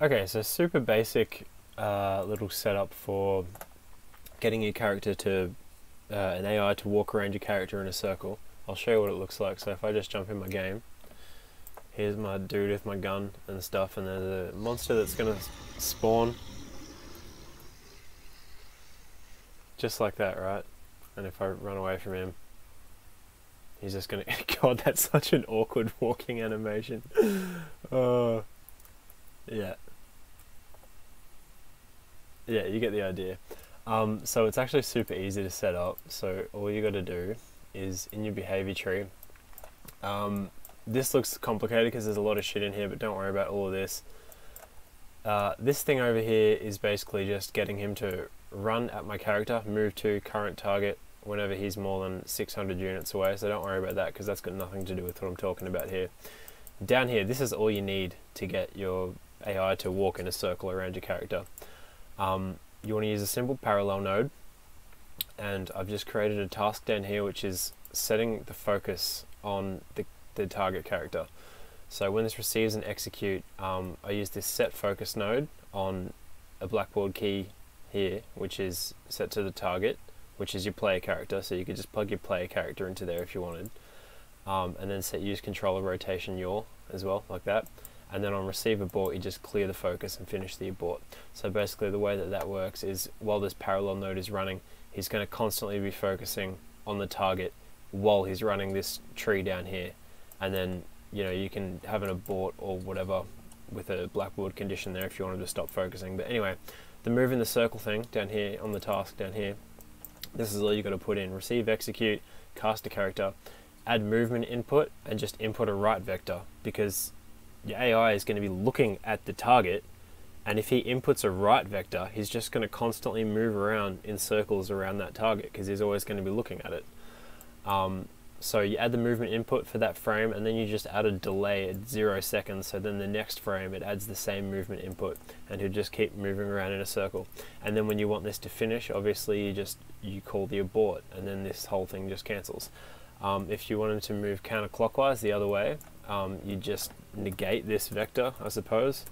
Okay, so super basic uh, little setup for getting your character to uh, an AI to walk around your character in a circle. I'll show you what it looks like. So if I just jump in my game, here's my dude with my gun and stuff, and there's a monster that's gonna spawn, just like that, right? And if I run away from him, he's just gonna. God, that's such an awkward walking animation. Oh, yeah. Yeah, you get the idea. Um, so it's actually super easy to set up. So all you got to do is in your behavior tree. Um, this looks complicated because there's a lot of shit in here, but don't worry about all of this. Uh, this thing over here is basically just getting him to run at my character, move to current target whenever he's more than 600 units away. So don't worry about that because that's got nothing to do with what I'm talking about here. Down here, this is all you need to get your AI to walk in a circle around your character. Um, you want to use a simple parallel node and I've just created a task down here which is setting the focus on the, the target character. So when this receives and execute, um, I use this set focus node on a blackboard key here, which is set to the target, which is your player character. So you could just plug your player character into there if you wanted, um, and then set use controller rotation yaw as well, like that and then on receive abort you just clear the focus and finish the abort. So basically the way that that works is while this parallel node is running he's going to constantly be focusing on the target while he's running this tree down here. And then you know you can have an abort or whatever with a blackboard condition there if you wanted to stop focusing. But anyway the move in the circle thing down here on the task down here this is all you've got to put in. Receive execute cast a character add movement input and just input a right vector. Because your AI is going to be looking at the target, and if he inputs a right vector, he's just going to constantly move around in circles around that target because he's always going to be looking at it. Um, so you add the movement input for that frame, and then you just add a delay at zero seconds. So then the next frame, it adds the same movement input, and he'll just keep moving around in a circle. And then when you want this to finish, obviously you just you call the abort, and then this whole thing just cancels. Um, if you wanted to move counterclockwise the other way, um, you just negate this vector, I suppose,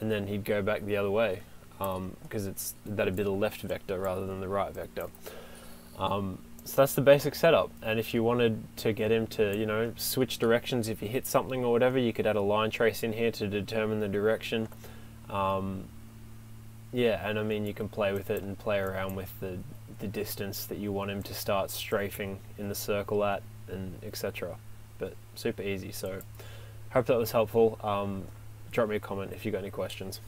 and then he'd go back the other way because um, it's that'd be the left vector rather than the right vector. Um, so that's the basic setup. And if you wanted to get him to, you know, switch directions, if you hit something or whatever, you could add a line trace in here to determine the direction. Um, yeah, and I mean you can play with it and play around with the the distance that you want him to start strafing in the circle at, and etc. But super easy. So Hope that was helpful. Um, drop me a comment if you got any questions.